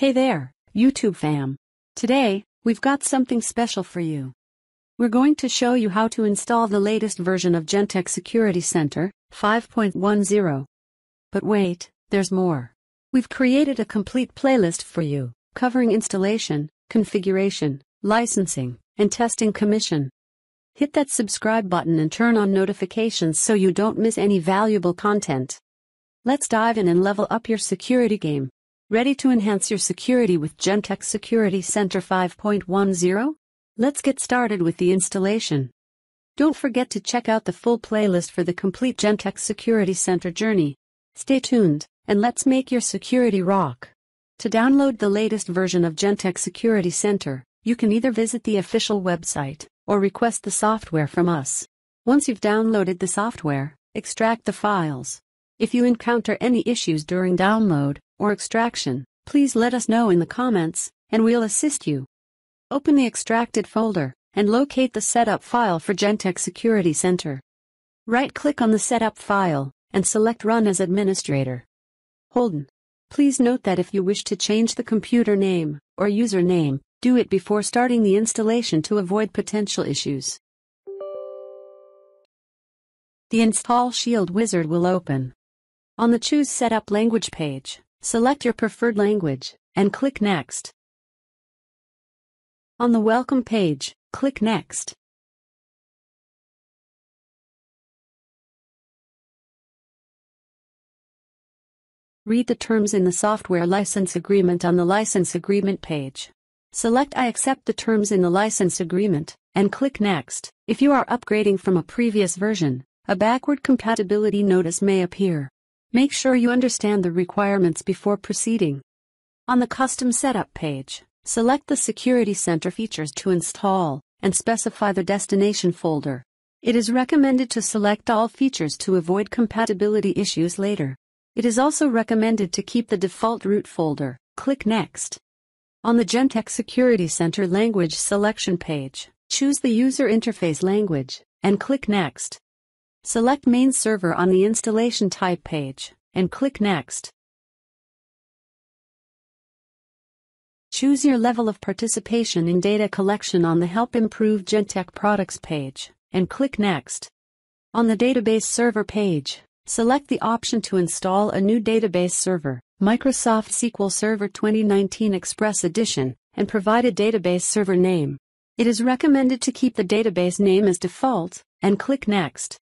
Hey there, YouTube fam. Today, we've got something special for you. We're going to show you how to install the latest version of Genetec Security Center 5.10. But wait, there's more. We've created a complete playlist for you, covering installation, configuration, licensing, and testing commission. Hit that subscribe button and turn on notifications so you don't miss any valuable content. Let's dive in and level up your security game. Ready to enhance your security with Genetec Security Center 5.10? Let's get started with the installation. Don't forget to check out the full playlist for the complete Genetec Security Center journey. Stay tuned, and let's make your security rock. To download the latest version of Genetec Security Center, you can either visit the official website or request the software from us. Once you've downloaded the software, extract the files. If you encounter any issues during download or extraction, please let us know in the comments, and we'll assist you. Open the extracted folder and locate the setup file for Genetec Security Center. Right-click on the setup file and select Run as Administrator. Holden. Please note that if you wish to change the computer name or username, do it before starting the installation to avoid potential issues. The Install Shield wizard will open. On the Choose Setup Language page, select your preferred language, and click Next. On the Welcome page, click Next. Read the terms in the software license agreement on the license agreement page. Select I accept the terms in the license agreement, and click Next. If you are upgrading from a previous version, a backward compatibility notice may appear. Make sure you understand the requirements before proceeding. On the Custom Setup page, select the Security Center features to install and specify the destination folder. It is recommended to select all features to avoid compatibility issues later. It is also recommended to keep the default root folder. Click Next. On the Genetec Security Center language selection page, choose the user interface language and click Next. Select Main Server on the Installation Type page, and click Next. Choose your level of participation in data collection on the Help Improve Genetec Products page, and click Next. On the Database Server page, select the option to install a new database server, Microsoft SQL Server 2019 Express Edition, and provide a database server name. It is recommended to keep the database name as default, and click Next.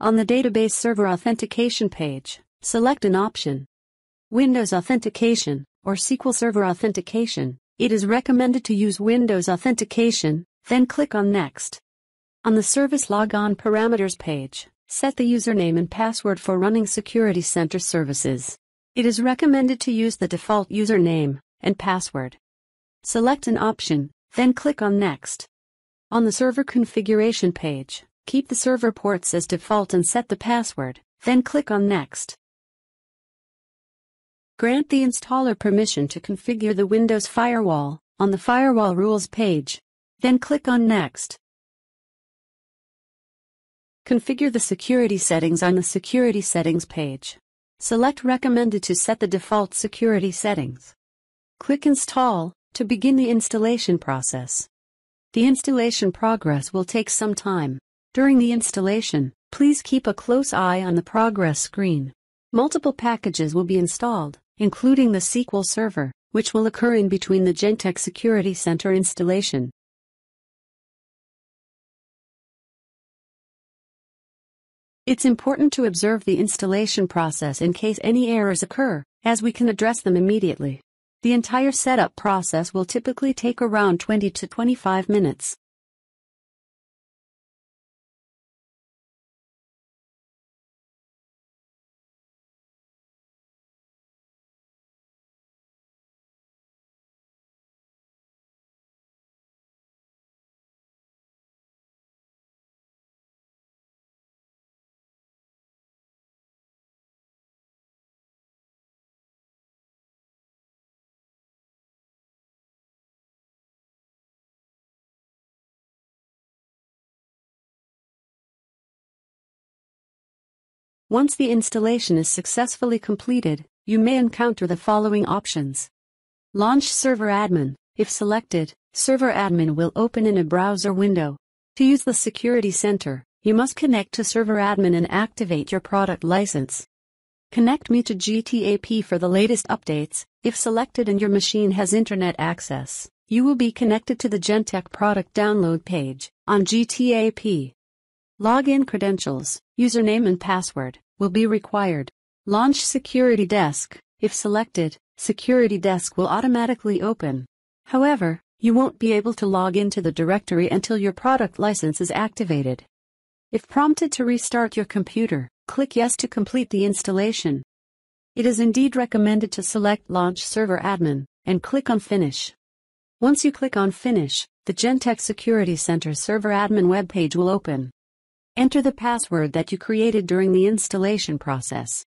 On the Database Server Authentication page, select an option. Windows Authentication, or SQL Server Authentication. It is recommended to use Windows Authentication, then click on Next. On the Service Logon Parameters page, set the username and password for running Security Center services. It is recommended to use the default username and password. Select an option, then click on Next. On the Server Configuration page, Keep the server ports as default and set the password, then click on Next. Grant the installer permission to configure the Windows firewall on the Firewall Rules page. Then click on Next. Configure the security settings on the Security Settings page. Select Recommended to set the default security settings. Click Install to begin the installation process. The installation progress will take some time. During the installation, please keep a close eye on the progress screen. Multiple packages will be installed, including the SQL Server, which will occur in between the Genetec Security Center installation. It's important to observe the installation process in case any errors occur, as we can address them immediately. The entire setup process will typically take around 20 to 25 minutes. Once the installation is successfully completed, you may encounter the following options. Launch Server Admin. If selected, Server Admin will open in a browser window. To use the Security Center, you must connect to Server Admin and activate your product license. Connect me to GTAP for the latest updates. If selected and your machine has internet access, you will be connected to the Genetec product download page on GTAP. Login credentials, username and password will be required. Launch Security Desk. If selected, Security Desk will automatically open. However, you won't be able to log into the directory until your product license is activated. If prompted to restart your computer, click Yes to complete the installation. It is indeed recommended to select Launch Server Admin and click on Finish. Once you click on Finish, the Genetec Security Center Server Admin webpage will open. Enter the password that you created during the installation process.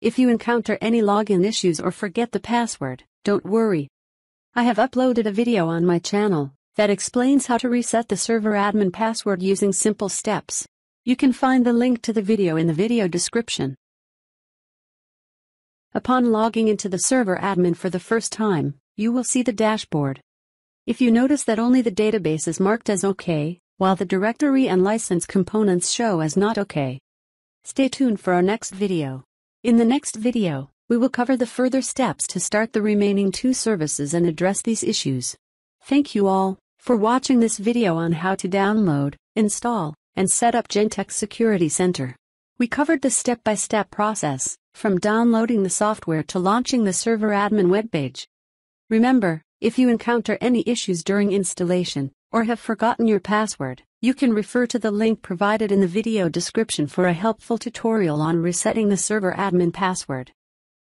If you encounter any login issues or forget the password, don't worry. I have uploaded a video on my channel that explains how to reset the server admin password using simple steps. You can find the link to the video in the video description. Upon logging into the server admin for the first time, you will see the dashboard. If you notice that only the database is marked as OK, while the directory and license components show as not OK. Stay tuned for our next video. In the next video, we will cover the further steps to start the remaining two services and address these issues. Thank you all for watching this video on how to download, install, and set up Genetec Security Center. We covered the step-by-step process, from downloading the software to launching the server admin webpage. Remember, if you encounter any issues during installation, or have forgotten your password, you can refer to the link provided in the video description for a helpful tutorial on resetting the server admin password.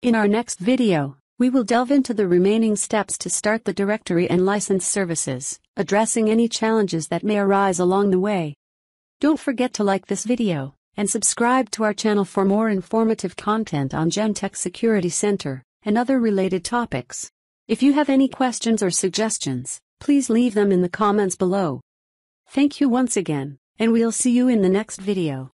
In our next video, we will delve into the remaining steps to start the directory and license services, addressing any challenges that may arise along the way. Don't forget to like this video and subscribe to our channel for more informative content on Genetec Security Center and other related topics. If you have any questions or suggestions, please leave them in the comments below. Thank you once again, and we'll see you in the next video.